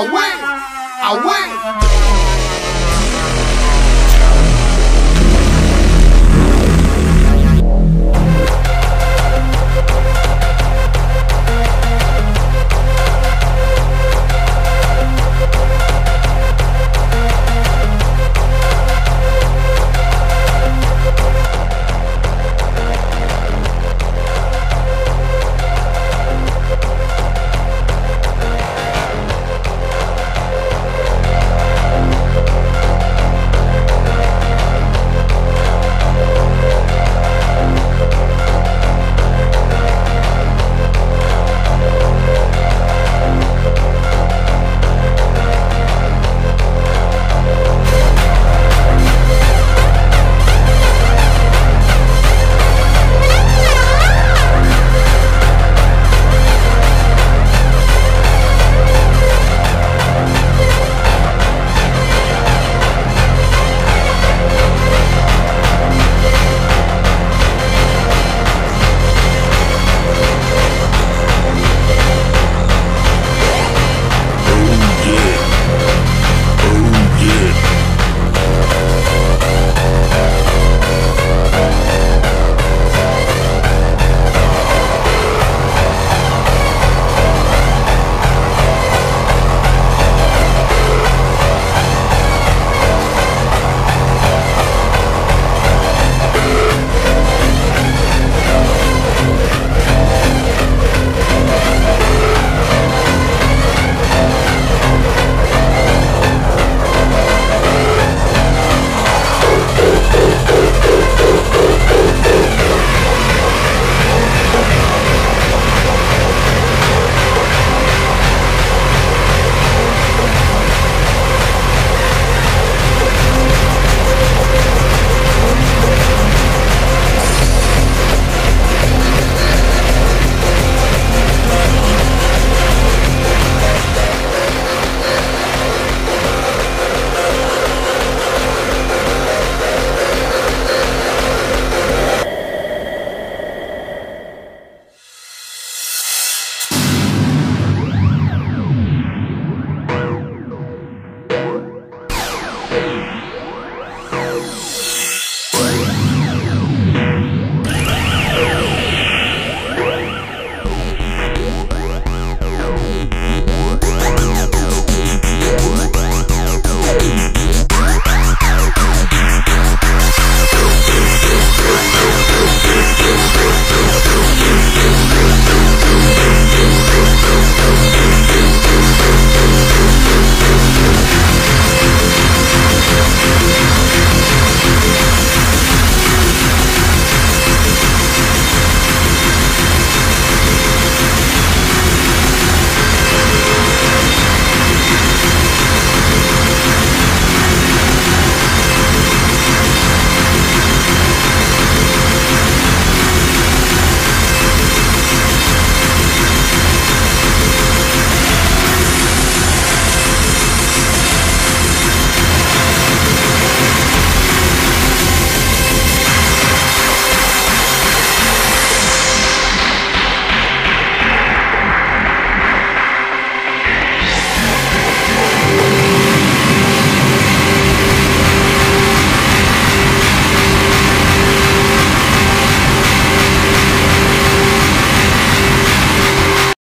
I win. I win.